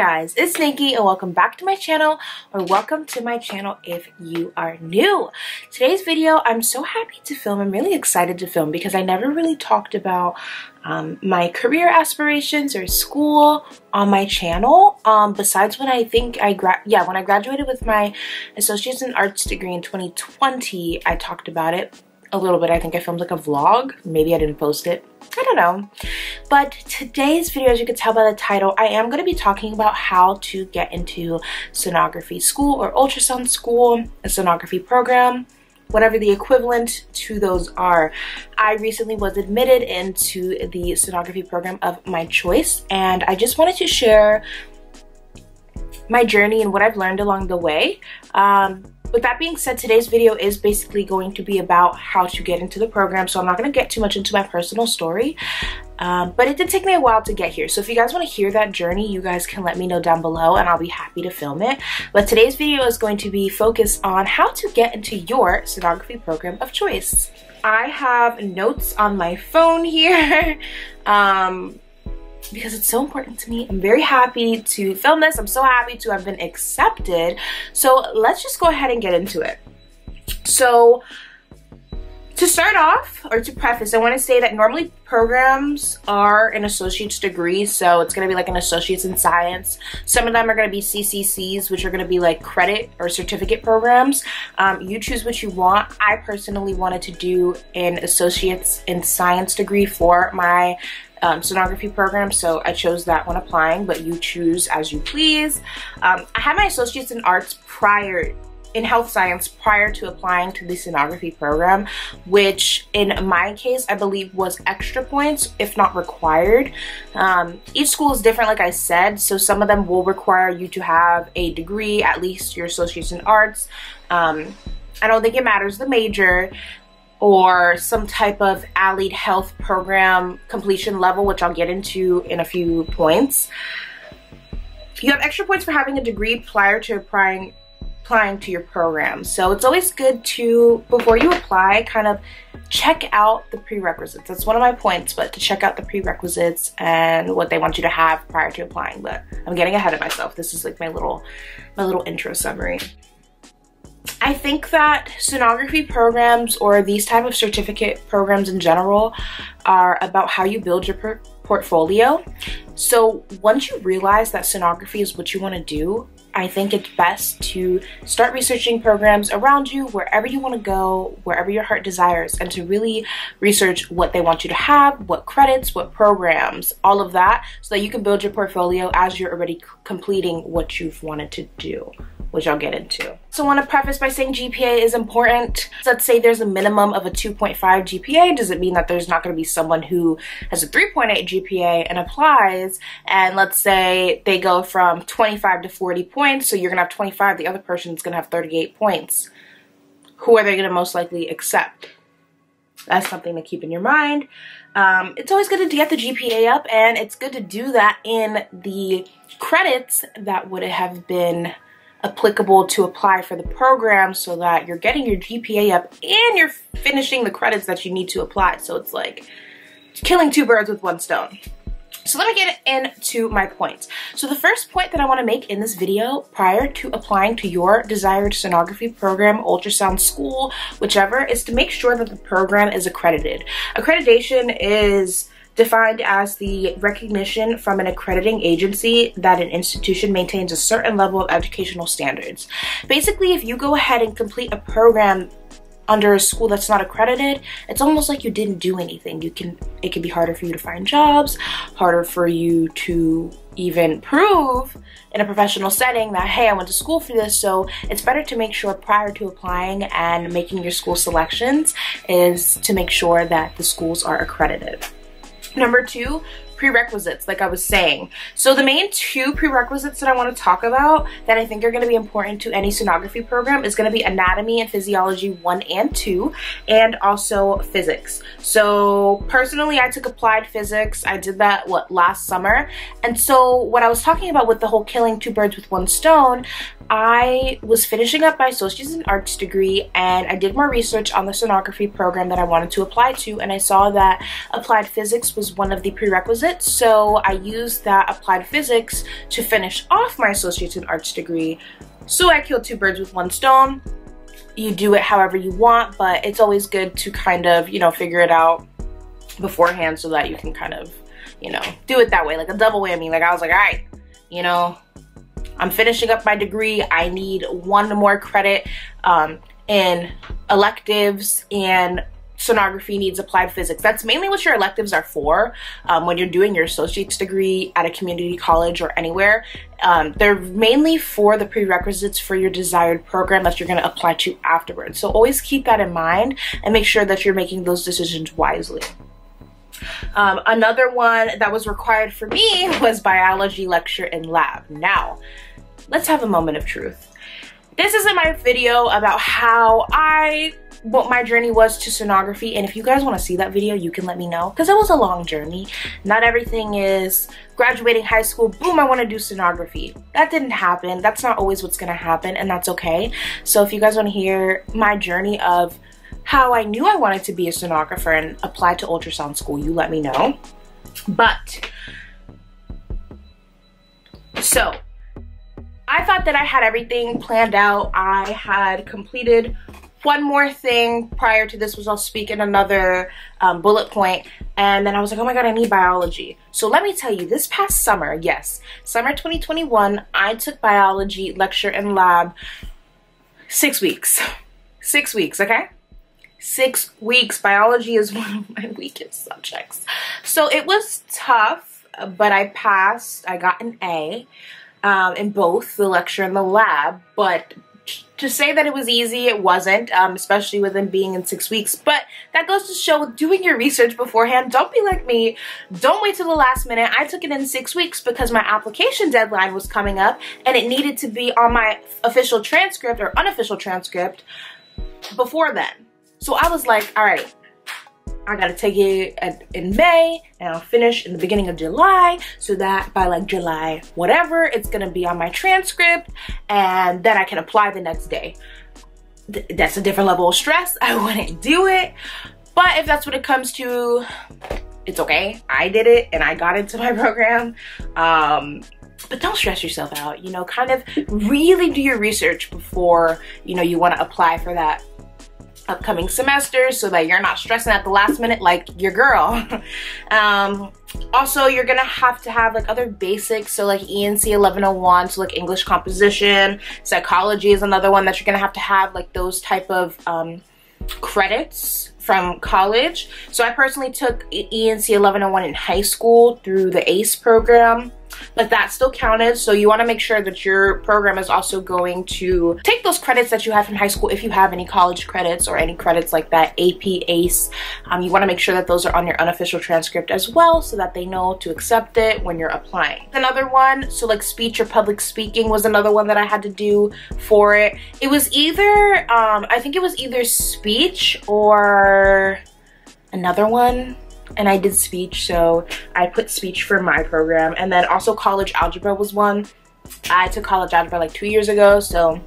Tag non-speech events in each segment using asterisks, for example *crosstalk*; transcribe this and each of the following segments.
guys, it's Nikki and welcome back to my channel or welcome to my channel if you are new. Today's video, I'm so happy to film. I'm really excited to film because I never really talked about um, my career aspirations or school on my channel. Um, besides when I think I gra yeah, when I graduated with my associates in arts degree in 2020, I talked about it a little bit. I think I filmed like a vlog. Maybe I didn't post it. I don't know. But today's video, as you can tell by the title, I am going to be talking about how to get into sonography school or ultrasound school, a sonography program, whatever the equivalent to those are. I recently was admitted into the sonography program of my choice and I just wanted to share my journey and what I've learned along the way. Um, with that being said, today's video is basically going to be about how to get into the program, so I'm not going to get too much into my personal story. Um, but it did take me a while to get here. So if you guys want to hear that journey, you guys can let me know down below and I'll be happy to film it. But today's video is going to be focused on how to get into your sonography program of choice. I have notes on my phone here. *laughs* um, because it's so important to me. I'm very happy to film this. I'm so happy to have been accepted. So let's just go ahead and get into it. So to start off, or to preface, I want to say that normally programs are an associate's degree, so it's going to be like an associate's in science. Some of them are going to be CCCs, which are going to be like credit or certificate programs. Um, you choose what you want. I personally wanted to do an associate's in science degree for my um, sonography program, so I chose that when applying, but you choose as you please. Um, I had my associates in arts prior in health science prior to applying to the sonography program, which in my case, I believe was extra points, if not required. Um, each school is different, like I said, so some of them will require you to have a degree, at least your associates in arts. Um, I don't think it matters the major or some type of allied health program completion level, which I'll get into in a few points. You have extra points for having a degree prior to applying applying to your program. So it's always good to, before you apply, kind of check out the prerequisites. That's one of my points, but to check out the prerequisites and what they want you to have prior to applying. But I'm getting ahead of myself. This is like my little, my little intro summary. I think that sonography programs or these type of certificate programs in general are about how you build your portfolio. So once you realize that sonography is what you want to do, I think it's best to start researching programs around you, wherever you want to go, wherever your heart desires, and to really research what they want you to have, what credits, what programs, all of that, so that you can build your portfolio as you're already completing what you've wanted to do which I'll get into. So I want to preface by saying GPA is important. So let's say there's a minimum of a 2.5 GPA. Does it mean that there's not going to be someone who has a 3.8 GPA and applies? And let's say they go from 25 to 40 points. So you're going to have 25. The other person's going to have 38 points. Who are they going to most likely accept? That's something to keep in your mind. Um, it's always good to get the GPA up and it's good to do that in the credits that would have been applicable to apply for the program so that you're getting your GPA up and you're finishing the credits that you need to apply. So it's like killing two birds with one stone. So let me get into my points. So the first point that I want to make in this video prior to applying to your desired sonography program, ultrasound school, whichever, is to make sure that the program is accredited. Accreditation is defined as the recognition from an accrediting agency that an institution maintains a certain level of educational standards. Basically, if you go ahead and complete a program under a school that's not accredited, it's almost like you didn't do anything. You can it can be harder for you to find jobs, harder for you to even prove in a professional setting that hey, I went to school for this. So it's better to make sure prior to applying and making your school selections is to make sure that the schools are accredited. Number two, prerequisites, like I was saying. So the main two prerequisites that I want to talk about that I think are going to be important to any sonography program is going to be anatomy and physiology 1 and 2 and also physics. So personally I took applied physics. I did that what last summer. And so what I was talking about with the whole killing two birds with one stone, I was finishing up my associate's in arts degree and I did more research on the sonography program that I wanted to apply to and I saw that applied physics was one of the prerequisites prerequisite. So I used that applied physics to finish off my associate's in arts degree. So I killed two birds with one stone. You do it however you want, but it's always good to kind of, you know, figure it out beforehand so that you can kind of, you know, do it that way, like a double whammy. Like I was like, all right, you know, I'm finishing up my degree. I need one more credit um, in electives and sonography needs applied physics. That's mainly what your electives are for um, when you're doing your associate's degree at a community college or anywhere. Um, they're mainly for the prerequisites for your desired program that you're going to apply to afterwards. So always keep that in mind and make sure that you're making those decisions wisely. Um, another one that was required for me *laughs* was biology lecture and lab. Now, let's have a moment of truth. This isn't my video about how I what my journey was to sonography. And if you guys want to see that video you can let me know because it was a long journey. Not everything is graduating high school boom i want to do sonography. That didn't happen. That's not always what's gonna happen and that's okay. So if you guys want to hear my journey of how I knew I wanted to be a sonographer and applied to ultrasound school, you let me know. But, so, I thought that I had everything planned out. I had completed one more thing prior to this was I'll speak in another um, bullet point and then I was like oh my god I need biology so let me tell you this past summer yes summer 2021 I took biology lecture and lab six weeks *laughs* six weeks okay six weeks. Biology is *laughs* one of my weakest subjects. So it was tough, but I passed. I got an A um, in both the lecture and the lab, but to say that it was easy, it wasn't, um, especially with them being in six weeks. But that goes to show with doing your research beforehand, don't be like me. Don't wait till the last minute. I took it in six weeks because my application deadline was coming up and it needed to be on my official transcript or unofficial transcript before then. So I was like, all right, I gotta take it at, in May and I'll finish in the beginning of July so that by like July whatever, it's gonna be on my transcript and then I can apply the next day. Th that's a different level of stress. *laughs* I wouldn't do it. But if that's what it comes to, it's okay. I did it and I got into *laughs* my program. Um, but don't stress yourself out, you know, kind of really do your research before, you know, you wanna apply for that upcoming semesters so that you're not stressing at the last minute like your girl. *laughs* um, also, you're gonna have to have like other basics, so like ENC 1101, so like English composition, psychology is another one that you're gonna have to have like those type of um, credits from college. So I personally took ENC 1101 in high school through the AICE program but that still counted. So you want to make sure that your program is also going to take those credits that you have from high school if you have any college credits or any credits like that, AP, AICE. Um, you want to make sure that those are on your unofficial transcript as well so that they know to accept it when you're applying. Another one, so like speech or public speaking was another one that I had to do for it. It was either, um, I think it was either speech or another one and I did speech, so I put speech for my program. And then also college algebra was one. I took college algebra like two years ago, so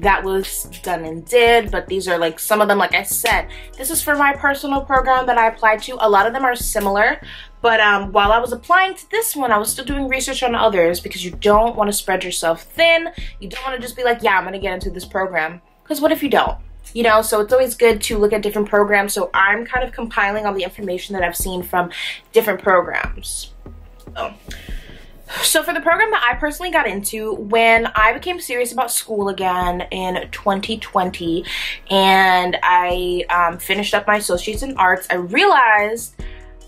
that was done and did but these are like some of them like i said this is for my personal program that i applied to a lot of them are similar but um, while i was applying to this one i was still doing research on others because you don't want to spread yourself thin you don't want to just be like yeah i'm gonna get into this program because what if you don't you know so it's always good to look at different programs. So i'm kind of compiling all the information that i've seen from different programs. So, so for the program that i personally got into when i became serious about school again in 2020 and i um, finished up my associates in arts i realized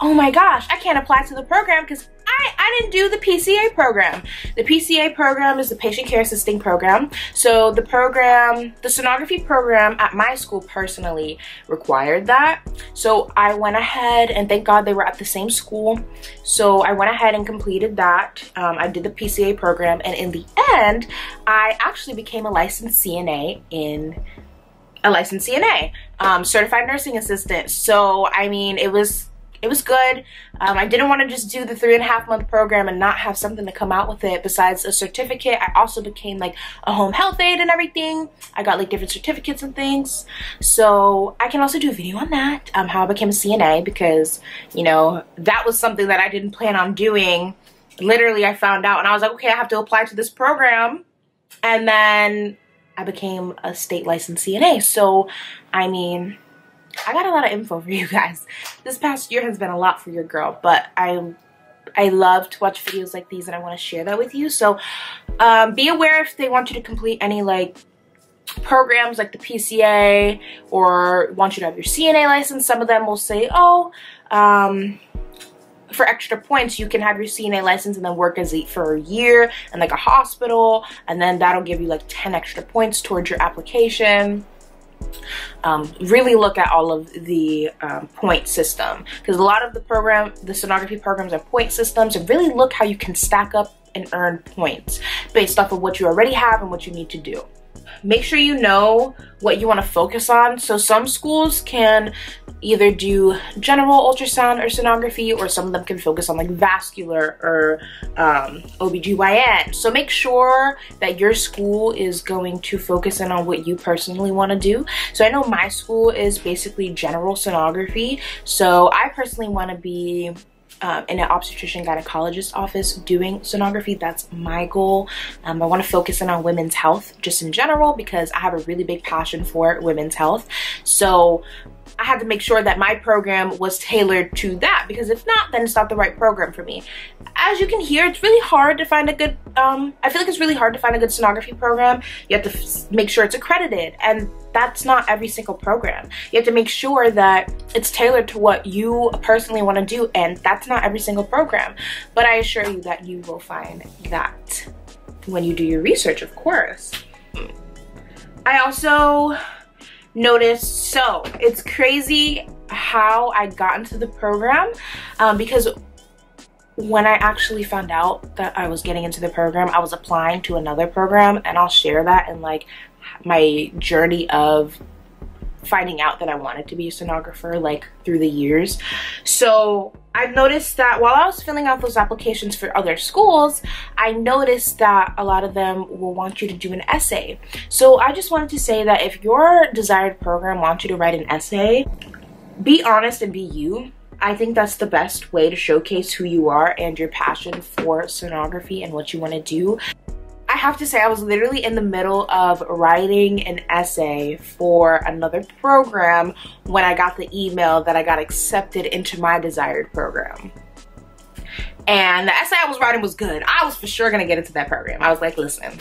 oh my gosh i can't apply to the program because I, I didn't do the PCA program. The PCA program is the Patient Care Assisting Program. So the program, the sonography program at my school personally required that. So I went ahead and thank God they were at the same school. So I went ahead and completed that. Um, I did the PCA program and in the end, I actually became a licensed CNA in a licensed CNA, um, certified nursing assistant. So, I mean, it was it was good. Um, I didn't want to just do the three and a half month program and not have something to come out with it besides a certificate. I also became like a home health aide and everything. I got like different certificates and things. So I can also do a video on that, um, how I became a CNA because, you know, that was something that I didn't plan on doing. Literally, I found out and I was like, okay, I have to apply to this program. And then I became a state licensed CNA. So, I mean, I got a lot of info for you guys. This past year has been a lot for your girl, but I I love to watch videos like these and I want to share that with you. So um, be aware if they want you to complete any like programs like the PCA or want you to have your CNA license. Some of them will say, oh, um, for extra points, you can have your CNA license and then work as a, for a year in like a hospital. And then that'll give you like 10 extra points towards your application um, really look at all of the um, point system. Because a lot of the program, the sonography programs are point systems and really look how you can stack up and earn points based off of what you already have and what you need to do make sure you know what you want to focus on. So some schools can either do general ultrasound or sonography or some of them can focus on like vascular or um, OBGYN. So make sure that your school is going to focus in on what you personally want to do. So I know my school is basically general sonography. So I personally want to be um, in an obstetrician gynecologist office doing sonography. That's my goal. Um, I want to focus in on women's health just in general because I have a really big passion for women's health. So I had to make sure that my program was tailored to that because if not, then it's not the right program for me. As you can hear, it's really hard to find a good, um, I feel like it's really hard to find a good sonography program. You have to make sure it's accredited and that's not every single program. You have to make sure that it's tailored to what you personally want to do and that's not every single program. But I assure you that you will find that when you do your research, of course. I also noticed, so it's crazy how I got into the program um, because when I actually found out that I was getting into the program, I was applying to another program and I'll share that in like my journey of finding out that I wanted to be a sonographer like through the years. So I've noticed that while I was filling out those applications for other schools, I noticed that a lot of them will want you to do an essay. So I just wanted to say that if your desired program wants you to write an essay, be honest and be you. I think that's the best way to showcase who you are and your passion for sonography and what you want to do. Have to say I was literally in the middle of writing an essay for another program when I got the email that I got accepted into my desired program. And the essay I was writing was good. I was for sure gonna get into that program. I was like, listen,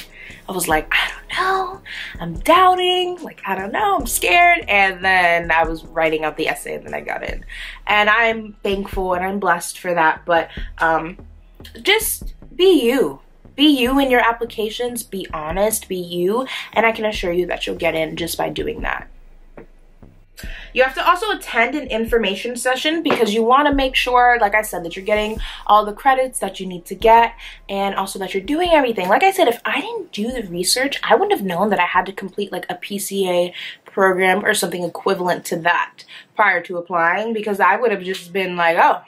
I was like, I don't know, I'm doubting, like, I don't know, I'm scared. And then I was writing out the essay and then I got in. And I'm thankful and I'm blessed for that. But um, just be you be you in your applications, be honest, be you, and I can assure you that you'll get in just by doing that. You have to also attend an information session because you want to make sure, like I said, that you're getting all the credits that you need to get and also that you're doing everything. Like I said, if I didn't do the research, I wouldn't have known that I had to complete like a PCA program or something equivalent to that prior to applying because I would have just been like, oh,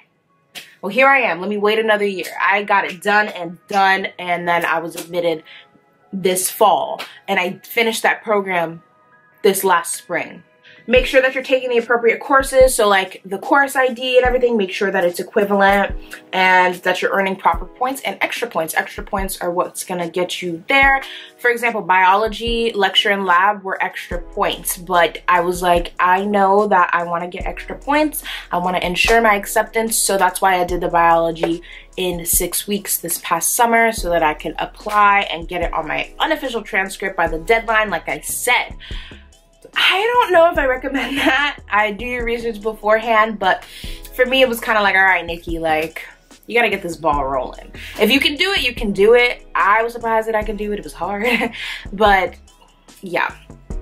well, here I am. Let me wait another year. I got it done and done, and then I was admitted this fall. And I finished that program this last spring make sure that you're taking the appropriate courses. So like the course ID and everything, make sure that it's equivalent and that you're earning proper points and extra points. Extra points are what's gonna get you there. For example, biology, lecture and lab were extra points, but I was like, I know that I wanna get extra points. I wanna ensure my acceptance. So that's why I did the biology in six weeks this past summer so that I could apply and get it on my unofficial transcript by the deadline, like I said. I don't know if I recommend that. I do your research beforehand, but for me, it was kind of like, all right, Nikki, like, you gotta get this ball rolling. If you can do it, you can do it. I was surprised that I could do it. It was hard, *laughs* but yeah.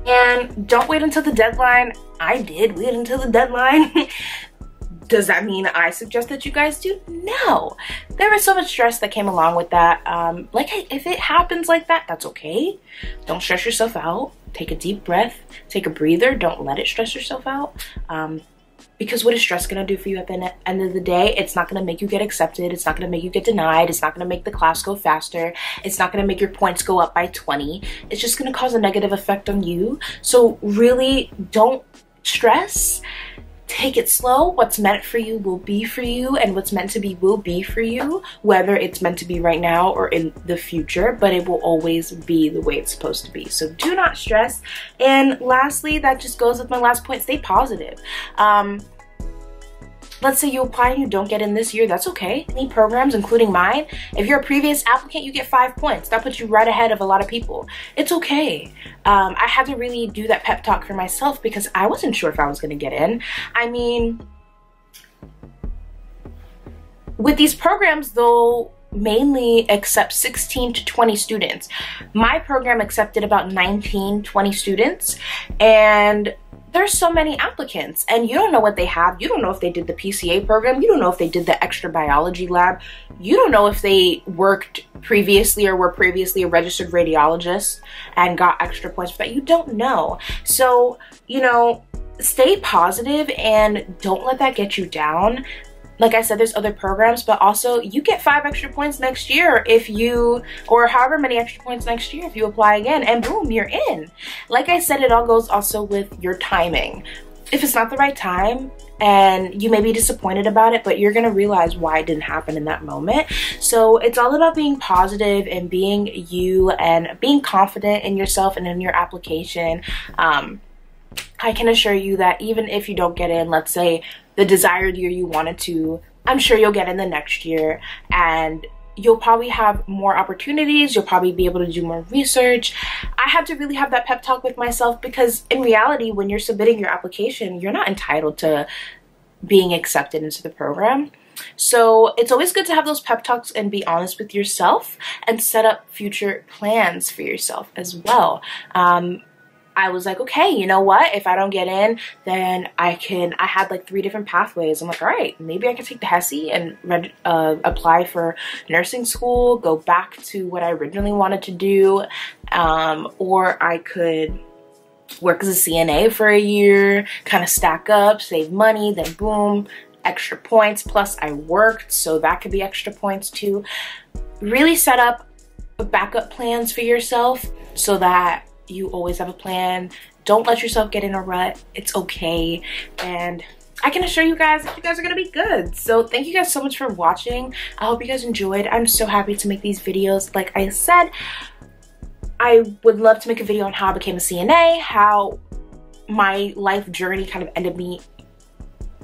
And don't wait until the deadline. I did wait until the deadline. *laughs* Does that mean I suggest that you guys do? No. There was so much stress that came along with that. Um, like, if it happens like that, that's okay. Don't stress yourself out take a deep breath, take a breather, don't let it stress yourself out. Um, because what is stress going to do for you at the end of the day? It's not going to make you get accepted. It's not going to make you get denied. It's not going to make the class go faster. It's not going to make your points go up by 20. It's just going to cause a negative effect on you. So really don't stress take it slow. What's meant for you will be for you, and what's meant to be will be for you, whether it's meant to be right now or in the future, but it will always be the way it's supposed to be. So do not stress. And lastly, that just goes with my last point stay positive. Um, Let's say you apply and you don't get in this year, that's okay. Any programs, including mine, if you're a previous applicant, you get five points. That puts you right ahead of a lot of people. It's okay. Um, I had to really do that pep talk for myself because I wasn't sure if I was gonna get in. I mean, with these programs, they'll mainly accept 16 to 20 students. My program accepted about 19, 20 students, and there's so many applicants and you don't know what they have. You don't know if they did the PCA program. You don't know if they did the extra biology lab. You don't know if they worked previously or were previously a registered radiologist and got extra points but. You don't know. So, you know, stay positive and don't let that get you down like I said, there's other programs, but also you get five extra points next year if you, or however many extra points next year if you apply again, and boom, you're in. Like I said, it all goes also with your timing. If it's not the right time, and you may be disappointed about it, but you're gonna realize why it didn't happen in that moment. So it's all about being positive and being you and being confident in yourself and in your application. Um, I can assure you that even if you don't get in, let's say the desired year you wanted to, I'm sure you'll get in the next year and you'll probably have more opportunities. You'll probably be able to do more research. I had to really have that pep talk with myself because in reality, when you're submitting your application, you're not entitled to being accepted into the program. So it's always good to have those pep talks and be honest with yourself and set up future plans for yourself as well. Um, I was like, okay, you know what? If I don't get in, then I can, I had like three different pathways. I'm like, all right, maybe I can take the HESI and uh, apply for nursing school, go back to what I originally wanted to do. Um, or I could work as a CNA for a year, kind of stack up, save money, then boom, extra points. Plus I worked, so that could be extra points too. Really set up backup plans for yourself so that you always have a plan. Don't let yourself get in a rut. It's okay. And I can assure you guys you guys are gonna be good. So thank you guys so much for watching. I hope you guys enjoyed. I'm so happy to make these videos. Like I said, I would love to make a video on how I became a CNA, how my life journey kind of ended me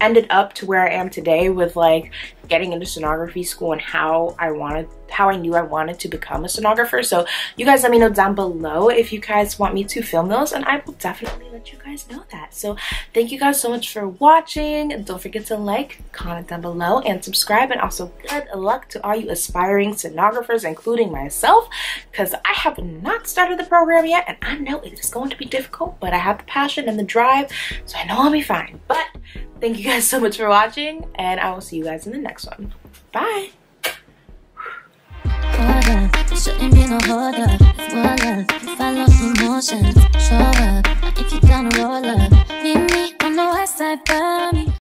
ended up to where I am today with like getting into sonography school and how I wanted, how I knew I wanted to become a sonographer. So you guys let me know down below if you guys want me to film those and I will definitely let you guys know that. So thank you guys so much for watching. And don't forget to like, comment down below and subscribe. And also good luck to all you aspiring sonographers, including myself, because I have not started the program yet and I know it is going to be difficult, but I have the passion and the drive, so I know I'll be fine. But thank you guys so much for watching and I will see you guys in the next one. Bye! Shouldn't be no follow emotions, show up. If you roll up, meet me on the west side,